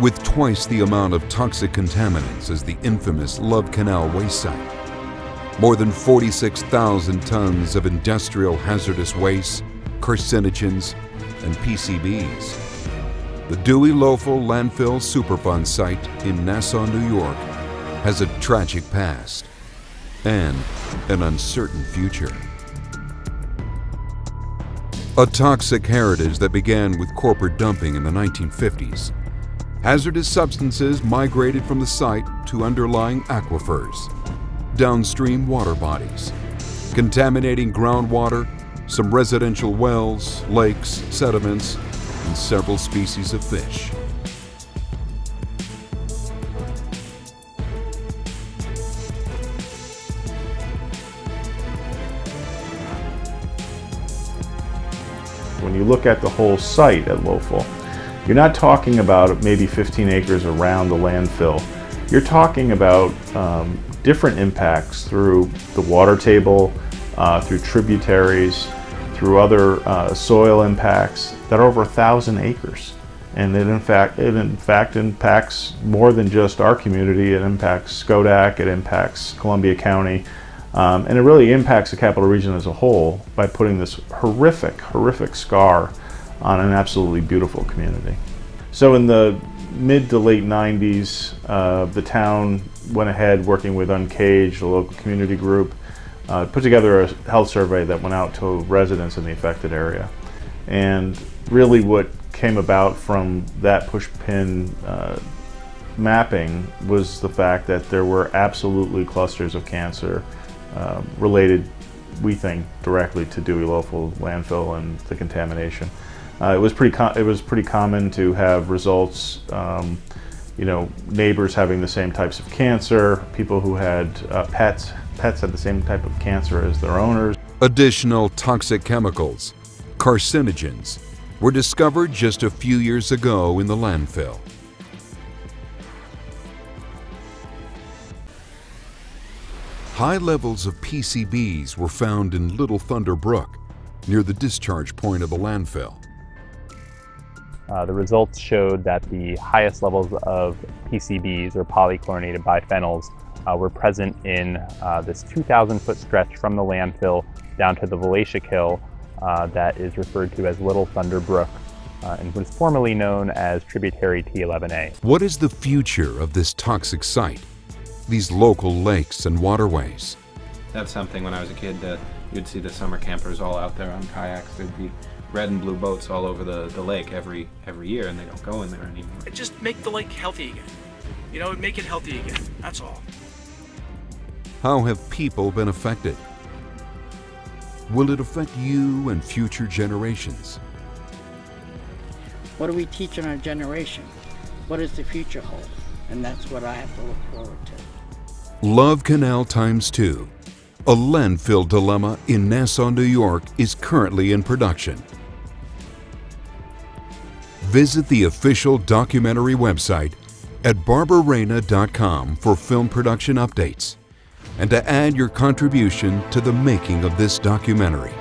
with twice the amount of toxic contaminants as the infamous Love Canal waste site. More than 46,000 tons of industrial hazardous waste, carcinogens, and PCBs. The Dewey Loeffel Landfill Superfund site in Nassau, New York has a tragic past and an uncertain future. A toxic heritage that began with corporate dumping in the 1950s. Hazardous substances migrated from the site to underlying aquifers, downstream water bodies, contaminating groundwater, some residential wells, lakes, sediments, and several species of fish. When you look at the whole site at Loeffel, you're not talking about maybe 15 acres around the landfill. You're talking about um, different impacts through the water table, uh, through tributaries, through other uh, soil impacts that are over a thousand acres. And it in fact, it in fact impacts more than just our community. It impacts Schodack, it impacts Columbia County, um, and it really impacts the capital region as a whole by putting this horrific, horrific scar on an absolutely beautiful community. So in the mid to late 90s, uh, the town went ahead working with Uncaged, a local community group, uh, put together a health survey that went out to residents in the affected area. And really what came about from that pushpin uh, mapping was the fact that there were absolutely clusters of cancer uh, related, we think, directly to Dewey landfill and the contamination. Uh, it was pretty it was pretty common to have results, um, you know, neighbors having the same types of cancer, people who had uh, pets pets had the same type of cancer as their owners. Additional toxic chemicals, carcinogens, were discovered just a few years ago in the landfill. High levels of PCBs were found in Little Thunder Brook, near the discharge point of the landfill. Uh, the results showed that the highest levels of PCBs, or polychlorinated biphenyls, uh, were present in uh, this 2,000 foot stretch from the landfill down to the Valatie Kill uh, that is referred to as Little Thunder Brook uh, and was formerly known as tributary T11A. What is the future of this toxic site? These local lakes and waterways? That's something when I was a kid that you'd see the summer campers all out there on kayaks. There'd be red and blue boats all over the, the lake every every year and they don't go in there anymore. Just make the lake healthy again. You know, make it healthy again. That's all. How have people been affected? Will it affect you and future generations? What do we teach in our generation? What does the future hold? And that's what I have to look forward to. Love Canal Times 2, a landfill dilemma in Nassau, New York, is currently in production. Visit the official documentary website at BarbaraReina.com for film production updates and to add your contribution to the making of this documentary.